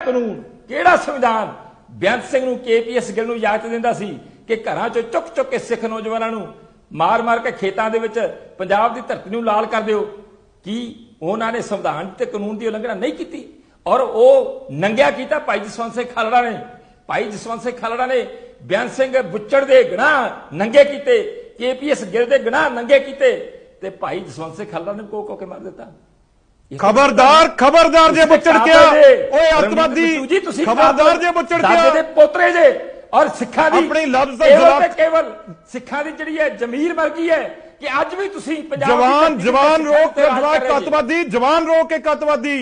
ਕਾਨੂੰਨ। ਕਿਹੜਾ ਸੰਵਿਧਾਨ? ਬੇਅੰਤ ਸਿੰਘ ਨੂੰ ਕੇਪੀਐਸ ਗਿੱਲ ਨੂੰ ਇਜਾਜ਼ਤ ਦਿੰਦਾ ਸੀ ਕਿ ਘਰਾਂ 'ਚੋਂ ਚੁੱਕ ਚੁੱਕ ਕੇ ਸਿੱਖ ਨੌਜਵਾਨਾਂ ਨੂੰ ਮਾਰ-ਮਾਰ ਕੇ ਖੇਤਾਂ ਦੇ ਵਿੱਚ ਪੰਜਾਬ ਦੀ ਧਰਤੀ ਨੂੰ ਲਾਲ ਕਰ ਦਿਓ। ਕੀ ਉਹਨਾਂ ਨੇ ਸੰਵਿਧਾਨ ਤੇ ਕਾਨੂੰਨ ਦੀ ਉਲੰਘਣਾ ਨਹੀਂ ਕੀਤੀ? ਔਰ ਉਹ ਨੰਗਿਆ ਕੀਤਾ ਭਾਈ ਜਸਵੰਤ ਸਿੰਘ ਖਾਲੜਾ ਨੇ। ਭਾਈ ਜਸਵੰਤ ਸਿੰਘ ਖਾਲੜਾ ਨੇ ਬੇਅੰਤ ਸਿੰਘ ਬੁੱਚੜ ਦੇ ਗੁਨਾਹ ਨੰਗੇ ਕੀਤੇ ਕੇਪੀਐਸ ਗਿੱਲ ਦੇ ਗੁਨਾਹ ਨੰਗੇ ਕੀਤੇ ਤੇ ਭਾਈ ਜਸਵੰਤ ਸਿੰਘ ਖਾਲੜਾ ਨੇ ਕੋ ਕੋ ਕੇ ਮਾਰ ਦਿੱਤਾ। ਖਬਰਦਾਰ ਖਬਰਦਾਰ ਜੇ ਬੁੱਚੜ ਜੇ, ਓਏ ਤੁਸੀਂ ਖਬਰਦਾਰ ਜੇ ਬੁੱਚੜ ਦਾਦੇ ਕਿਆ ਦੇ ਪੋਤਰੇ ਜੇ ਔਰ ਸਿੱਖਾਂ ਦੀ ਆਪਣੀ ਲਫ਼ਜ਼ ਦਾ ਜਵਾਬ- ਕੇਵਲ ਸਿੱਖਾਂ ਦੀ ਜਿਹੜੀ ਹੈ ਜ਼ਮੀਰ ਮਰ ਗਈ ਹੈ ਕਿ ਅੱਜ ਵੀ ਤੁਸੀਂ ਪੰਜਾਬ ਜਵਾਨ ਜਵਾਨ ਰੋਕ ਕਰ ਜਵਾਨ। ਕਤਵਾਦੀ ਜਵਾਨ ਰੋਕ ਕੇ ਕਤਵਾਦੀ